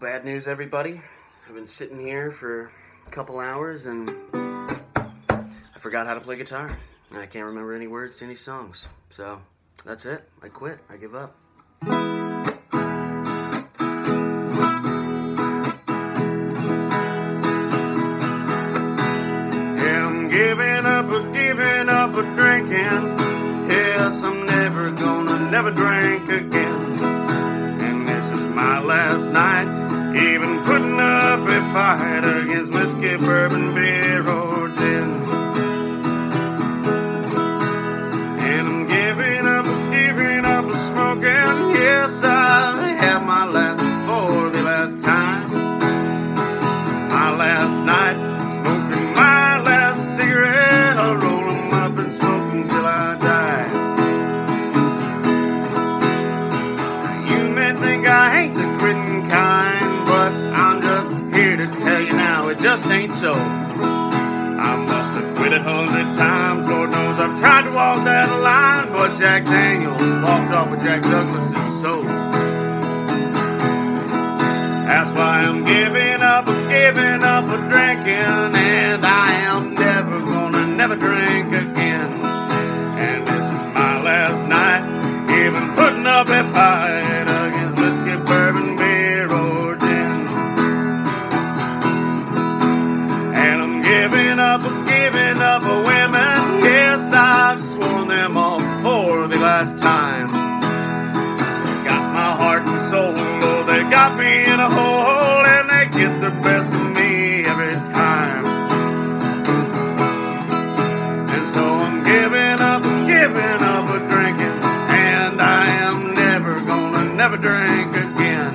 Bad news, everybody. I've been sitting here for a couple hours and I forgot how to play guitar. And I can't remember any words to any songs. So that's it. I quit. I give up. Yeah, I'm giving up, a giving up, a drinking. Yes, I'm never gonna never drink again. And this is my last night, even putting up a fight against whiskey, bourbon, beer, or gin. And I'm giving up, giving up, smoking. Yes, I have my last for the last time. My last night, just ain't so. I must have quit a hundred times, Lord knows I've tried to walk that line, but Jack Daniels walked off with Jack Douglas's soul. That's why I'm giving up, giving up a drinking, and I am never gonna never drink again. And this is my last night, even putting up a fight me in a hole and they get the best of me every time. And so I'm giving up, giving up a drinking, and I am never gonna never drink again.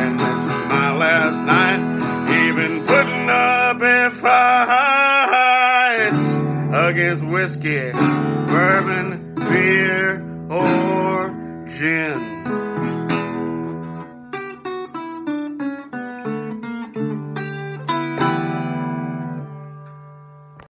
And this is my last night, even putting up a fight against whiskey, bourbon, beer, or gin.